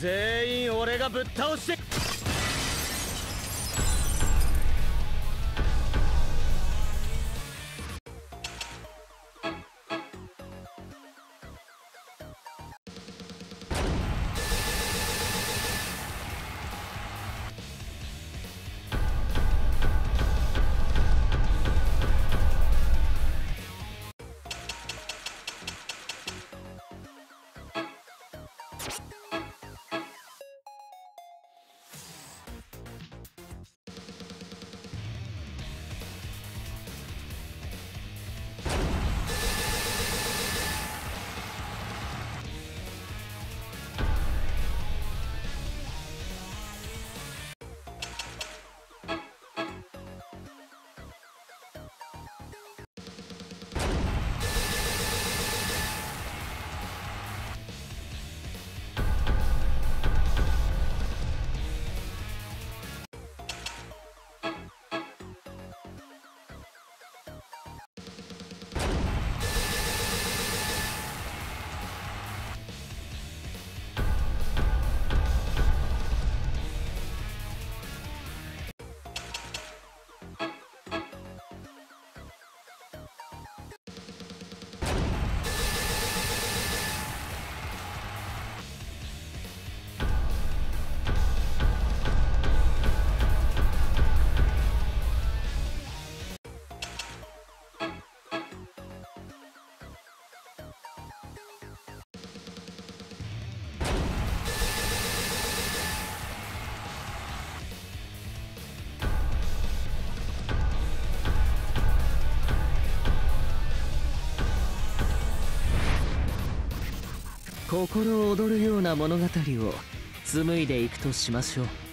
全員俺がぶっ倒して心躍るような物語を紡いでいくとしましょう。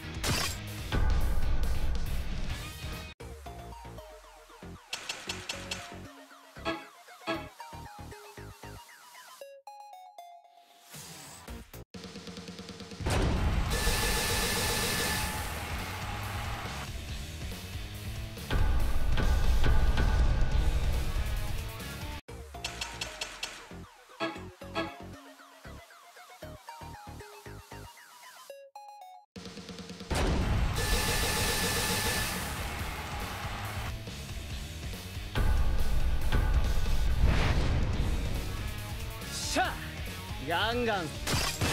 ガンガン。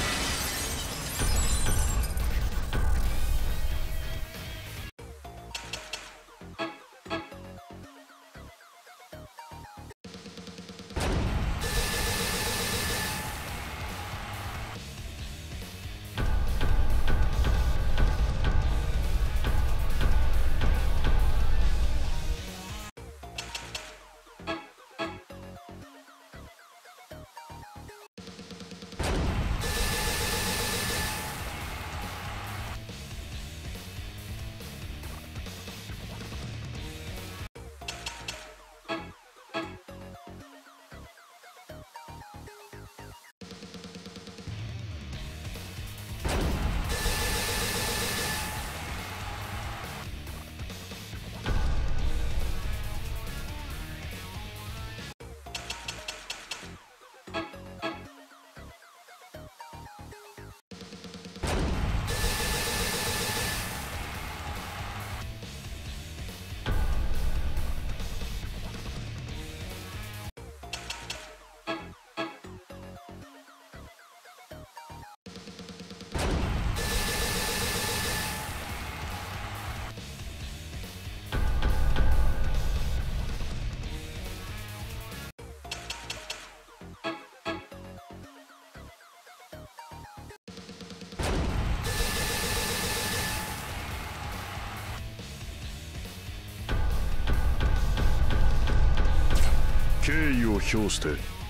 敬意を表して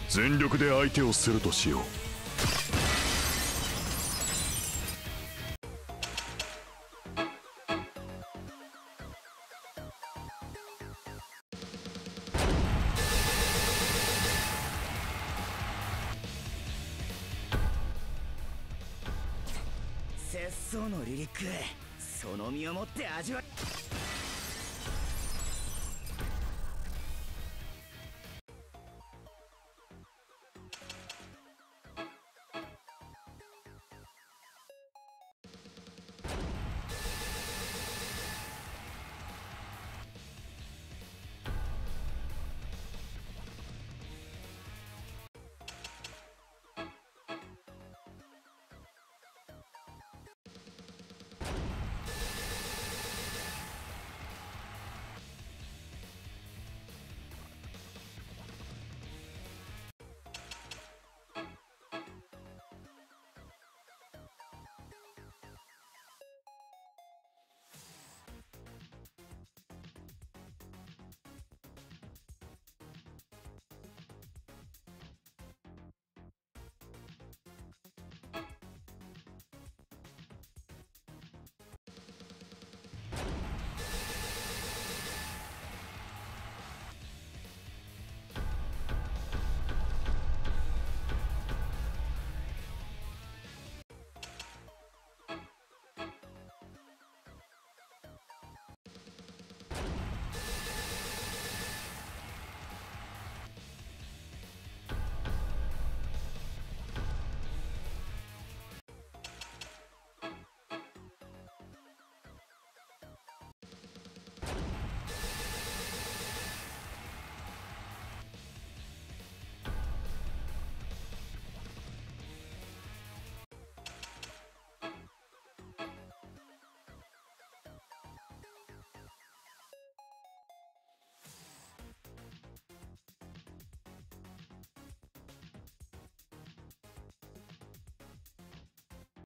全力で相手をするとしよう。節操のリリックその身をもって味わい